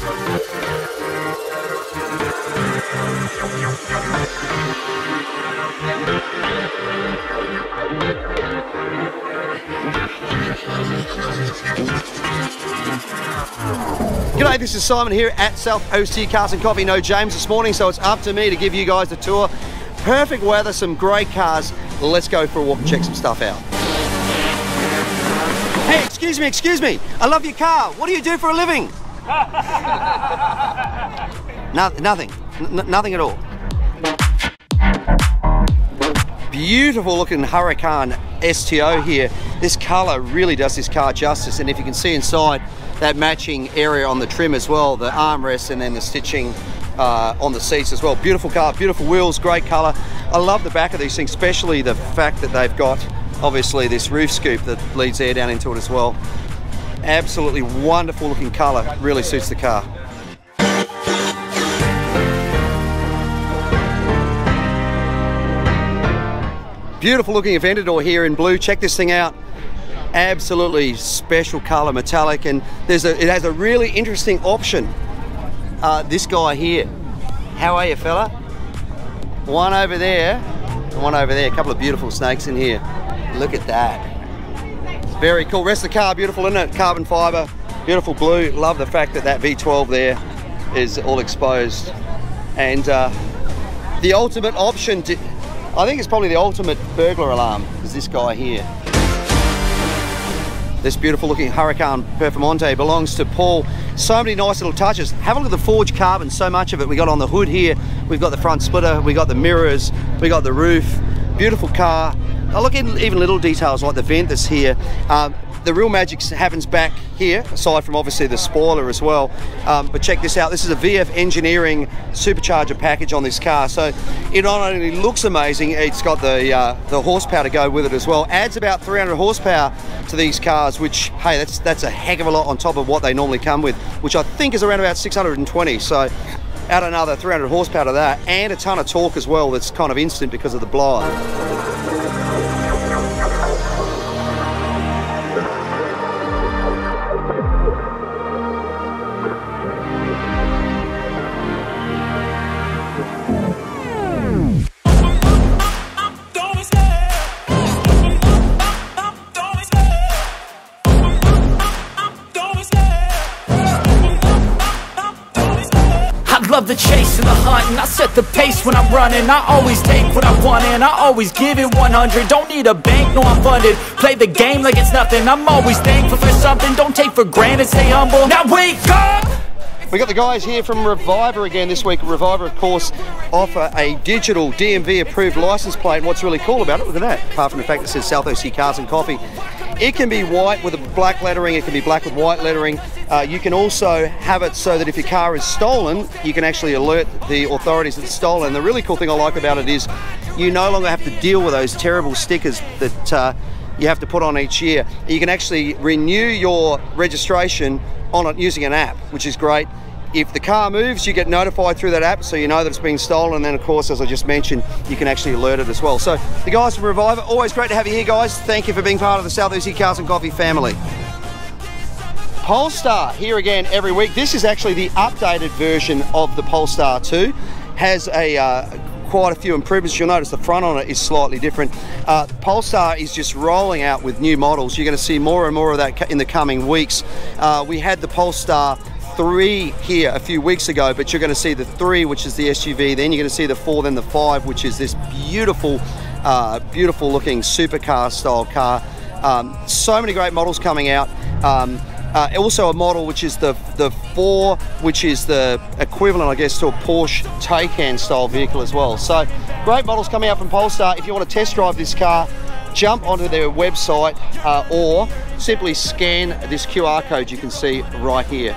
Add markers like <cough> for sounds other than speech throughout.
G'day, this is Simon here at South OC Cars and Coffee. No James this morning, so it's up to me to give you guys the tour. Perfect weather, some great cars. Let's go for a walk and check some stuff out. Hey, excuse me, excuse me. I love your car. What do you do for a living? <laughs> no, nothing. N nothing at all. Beautiful looking Huracan STO here. This colour really does this car justice and if you can see inside that matching area on the trim as well, the armrests and then the stitching uh, on the seats as well. Beautiful car, beautiful wheels, great colour. I love the back of these things, especially the fact that they've got obviously this roof scoop that leads air down into it as well. Absolutely wonderful looking colour, really suits the car. Beautiful looking Aventador here in blue. Check this thing out. Absolutely special color, metallic, and there's a, it has a really interesting option. Uh, this guy here. How are you, fella? One over there, one over there. A couple of beautiful snakes in here. Look at that. Very cool. Rest of the car, beautiful, isn't it? Carbon fiber, beautiful blue. Love the fact that that V12 there is all exposed. And uh, the ultimate option to, I think it's probably the ultimate burglar alarm is this guy here. This beautiful looking Huracan Performante belongs to Paul. So many nice little touches. Have a look at the forged carbon, so much of it. We got on the hood here, we've got the front splitter, we got the mirrors, we got the roof. Beautiful car. I look at even little details like the vent that's here. Um, the real magic happens back here, aside from obviously the spoiler as well. Um, but check this out, this is a VF Engineering supercharger package on this car. So it not only looks amazing, it's got the, uh, the horsepower to go with it as well. Adds about 300 horsepower to these cars, which, hey, that's, that's a heck of a lot on top of what they normally come with, which I think is around about 620. So add another 300 horsepower to that and a ton of torque as well that's kind of instant because of the blower. Pace when I'm running I always take what I want and I always give it 100 Don't need a bank, no I'm funded. Play the game like it's nothing. I'm always thankful for something. Don't take for granted, stay humble. Now wake up! We got the guys here from Reviver again this week. Reviver, of course, offer a digital DMV approved license plate. And what's really cool about it, look at that, apart from the fact that it says South OC Cars and Coffee, it can be white with a black lettering, it can be black with white lettering. Uh, you can also have it so that if your car is stolen, you can actually alert the authorities that it's stolen. The really cool thing I like about it is you no longer have to deal with those terrible stickers that uh, you have to put on each year. You can actually renew your registration on it using an app, which is great. If the car moves, you get notified through that app so you know that it's been stolen. And then, of course, as I just mentioned, you can actually alert it as well. So, the guys from Reviver, always great to have you here, guys. Thank you for being part of the South OC Cars and Coffee family. Polestar here again every week. This is actually the updated version of the Polestar 2. Has a uh, quite a few improvements. You'll notice the front on it is slightly different. Uh, Polestar is just rolling out with new models. You're going to see more and more of that in the coming weeks. Uh, we had the Polestar 3 here a few weeks ago, but you're going to see the 3, which is the SUV. Then you're going to see the 4, then the 5, which is this beautiful, uh, beautiful looking supercar style car. Um, so many great models coming out. Um, uh, also a model which is the the 4 which is the equivalent I guess to a Porsche Taycan style vehicle as well so great models coming out from Polestar if you want to test drive this car jump onto their website uh, or simply scan this QR code you can see right here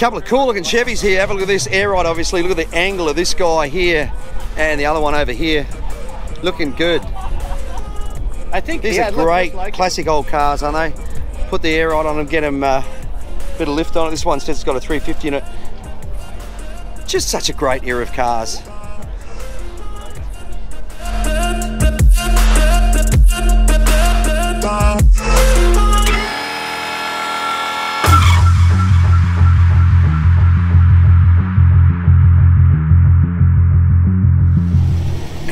couple of cool looking Chevys here. Have a look at this air ride, obviously. Look at the angle of this guy here and the other one over here. Looking good. I think These yeah, are great like classic old cars, aren't they? Put the air ride on them, get them uh, a bit of lift on it. This one says it's got a 350 in it. Just such a great era of cars.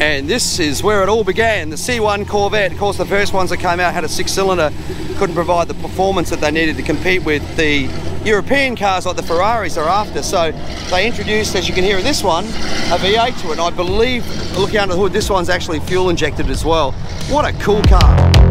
And this is where it all began. The C1 Corvette, of course, the first ones that came out had a six cylinder, couldn't provide the performance that they needed to compete with the European cars like the Ferraris are after. So they introduced, as you can hear in this one, a V8 to it. And I believe, looking under the hood, this one's actually fuel injected as well. What a cool car.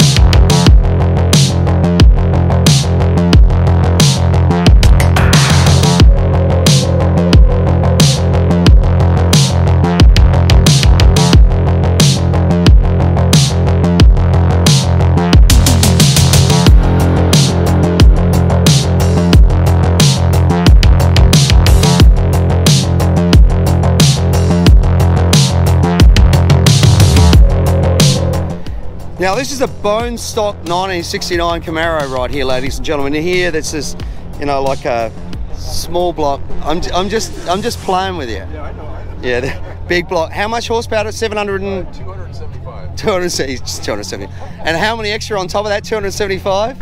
Now this is a bone stock 1969 Camaro right here, ladies and gentlemen. Here, this is, you know, like a small block. I'm, I'm just, I'm just playing with you. Yeah, I know. I know. Yeah, the big block. How much horsepower? 700 and Uh, 275. 270, just 270. And how many extra on top of that? 275?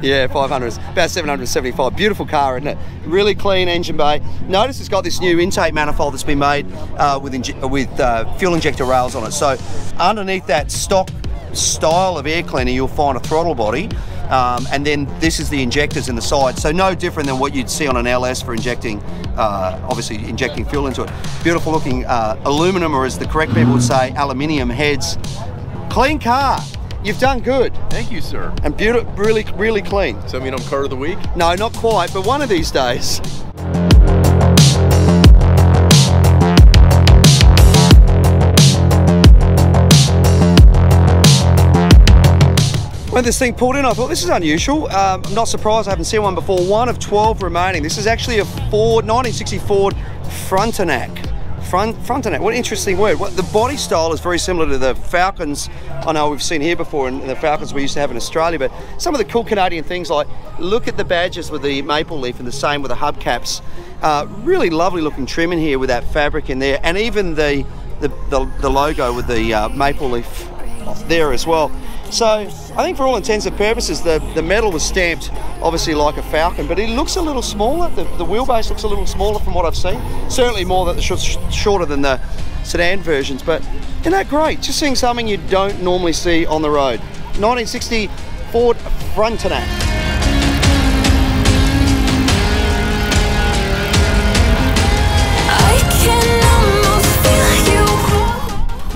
Yeah, 500. It's about 775. Beautiful car, isn't it? Really clean engine bay. Notice it's got this new intake manifold that's been made uh, with with uh, fuel injector rails on it. So underneath that stock style of air cleaner, you'll find a throttle body. Um, and then this is the injectors in the side. So no different than what you'd see on an LS for injecting, uh, obviously injecting fuel into it. Beautiful looking uh, aluminum, or as the correct people would say, aluminium heads. Clean car. You've done good Thank you, sir. and beautiful, really, really clean. So, I mean, I'm car of the week. No, not quite, but one of these days. When this thing pulled in, I thought this is unusual. Um, I'm not surprised, I haven't seen one before. One of 12 remaining. This is actually a Ford, 1960 Ford Frontenac. Front, Frontenac, what an interesting word. What, the body style is very similar to the Falcons I know we've seen here before and the Falcons we used to have in Australia, but some of the cool Canadian things like look at the badges with the maple leaf and the same with the hubcaps. Uh, really lovely looking trim in here with that fabric in there and even the, the, the, the logo with the uh, maple leaf there as well. So I think for all intents and purposes, the, the metal was stamped obviously like a Falcon, but it looks a little smaller. The, the wheelbase looks a little smaller from what I've seen. Certainly more than the sh- shorter than the sedan versions, but isn't that great? Just seeing something you don't normally see on the road. 1960 Ford Frontenac.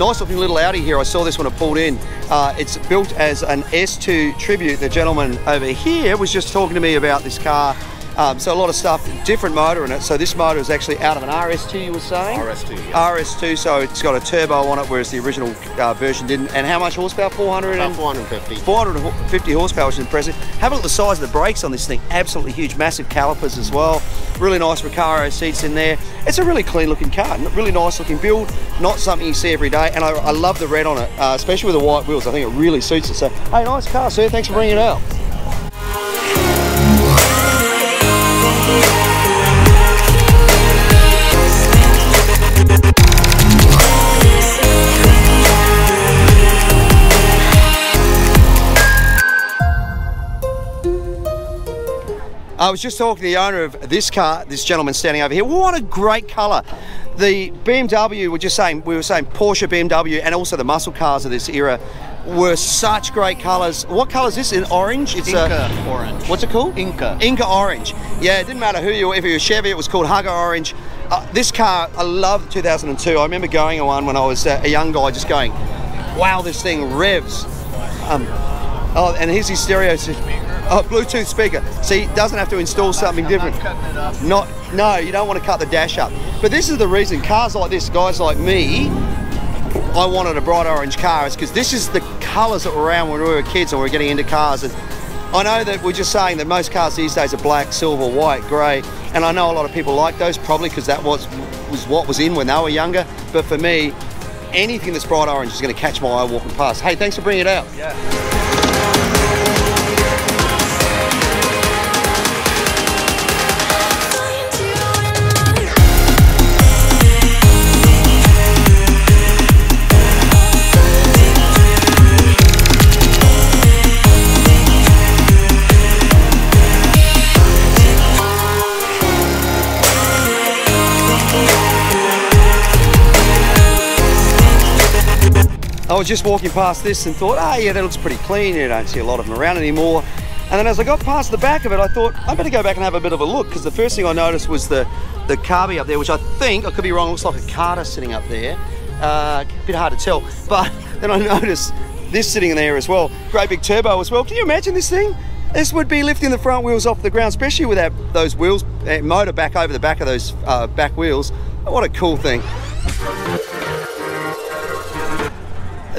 Nice looking little Audi here. I saw this when it pulled in. Uh, it's built as an S2 tribute. The gentleman over here was just talking to me about this car. Um, so a lot of stuff, different motor in it. So this motor is actually out of an RS2, you were saying? RS2, yes. RS2, so it's got a turbo on it, whereas the original uh, version didn't. And how much horsepower? 400 About and 450. 450 horsepower, which is impressive. Have a look at the size of the brakes on this thing. Absolutely huge, massive calipers as well. Really nice Recaro seats in there. It's a really clean looking car, really nice looking build. Not something you see every day, and I, I love the red on it, uh, especially with the white wheels. I think it really suits it. So, hey, nice car, sir. Thanks for bringing it out. Was just talking to the owner of this car, this gentleman standing over here. What a great colour. The BMW, we're just saying, we were saying Porsche, BMW, and also the muscle cars of this era were such great colours. What colour is this? In orange? It's Inca a, orange. What's it called? Inca. Inca orange. Yeah, it didn't matter who you were. If you were Chevy, it was called Hugger orange. Uh, this car, I love 2002. I remember going on one when I was uh, a young guy, just going, "Wow, this thing revs." Um, oh, and here's his stereo. system. Oh, Bluetooth speaker. See, it doesn't have to install something different. Not, no, you don't want to cut the dash up. But this is the reason. Cars like this, guys like me, I wanted a bright orange car is because this is the colours that were around when we were kids and we were getting into cars. And I know that we're just saying that most cars these days are black, silver, white, grey, and I know a lot of people like those probably because that was was what was in when they were younger. But for me, anything that's bright orange is going to catch my eye walking past. Hey, thanks for bringing it out. Yeah. Was just walking past this and thought, ah, yeah, that looks pretty clean. You don't see a lot of them around anymore. And then as I got past the back of it, I thought, I better go back and have a bit of a look because the first thing I noticed was the, the carby up there, which I think, I could be wrong, looks like a Carter sitting up there. Uh, a bit hard to tell. <laughs> But then I noticed this sitting in there as well. Great big turbo as well. Can you imagine this thing? This would be lifting the front wheels off the ground, especially with that, those wheels, motor back over the back of those uh, back wheels. What a cool thing.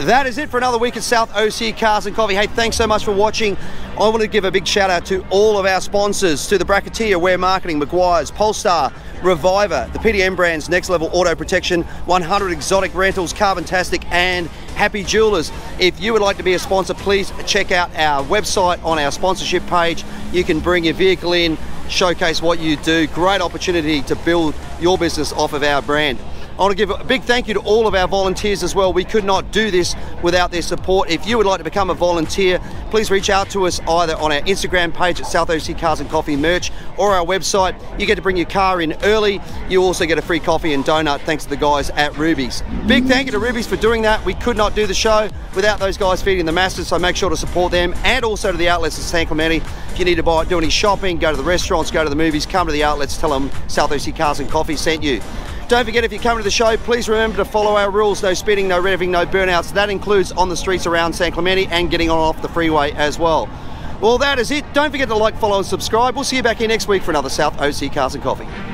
That is it for another week at South OC Cars and Coffee. Hey, thanks so much for watching. I want to give a big shout out to all of our sponsors, to the Bracketeer, Wehr Marketing, Meguiar's, Polestar, Reviver, the PDM brands, Next Level Auto Protection, 100 Exotic Rentals, Carbontastic, and Happy Jewelers. If you would like to be a sponsor, please check out our website on our sponsorship page. You can bring your vehicle in, showcase what you do. Great opportunity to build your business off of our brand. I want to give a big thank you to all of our volunteers as well. We could not do this without their support. If you would like to become a volunteer, please reach out to us either on our Instagram page at South OC Cars and Coffee merch or our website. You get to bring your car in early. You also get a free coffee and donut thanks to the guys at Ruby's. Big thank you to Ruby's for doing that. We could not do the show without those guys feeding the masses, so make sure to support them and also to the outlets at San Clemente. If you need to buy, do any shopping, go to the restaurants, go to the movies, come to the outlets, tell them South OC Cars and Coffee sent you. Don't forget, if you're coming to the show, please remember to follow our rules. No speeding, no revving, no burnouts. That includes on the streets around San Clemente and getting on off the freeway as well. Well, that is it. Don't forget to like, follow, and subscribe. We'll see you back here next week for another South OC Cars and Coffee.